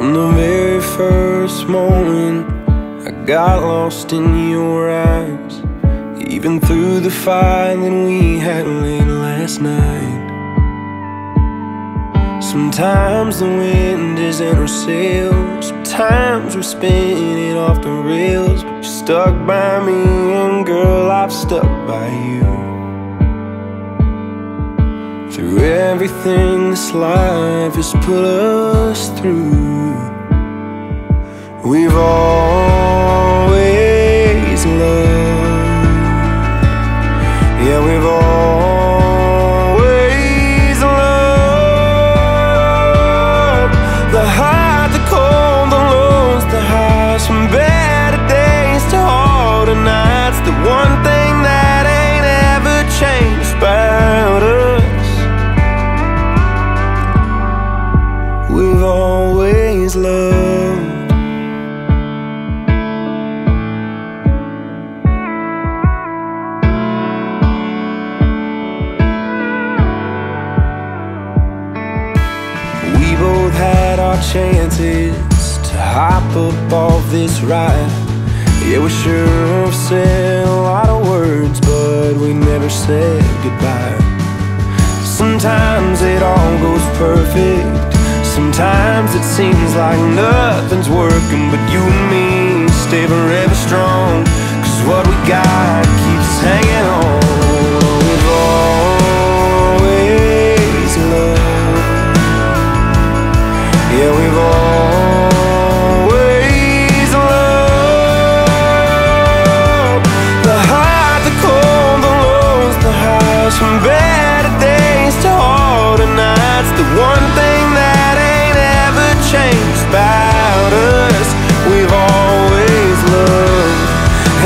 From the very first moment I got lost in your eyes. Even through the fight that we had late last night. Sometimes the wind is in our sails. Sometimes we're spinning off the rails. But you're stuck by me and girl I've stuck by you everything this life has put us through. We've always chances to hop up off this ride. Yeah, we sure have said a lot of words, but we never said goodbye. Sometimes it all goes perfect. Sometimes it seems like nothing's working, but you and me stay forever strong. Cause what we got Yeah, we've always loved The high, the cold, the lows, the highs From better days to harder nights. The one thing that ain't ever changed about us We've always loved.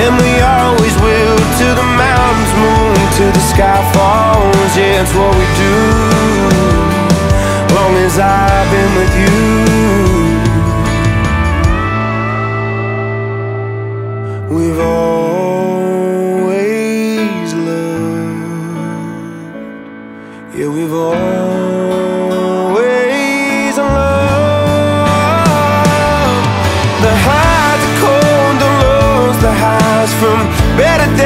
And we always will Till the mountains move, till the sky falls. Yeah, it's what we do as I've been with you. We've always loved. Yeah, we've always loved. The highs, the cold, the lows, the highs from better days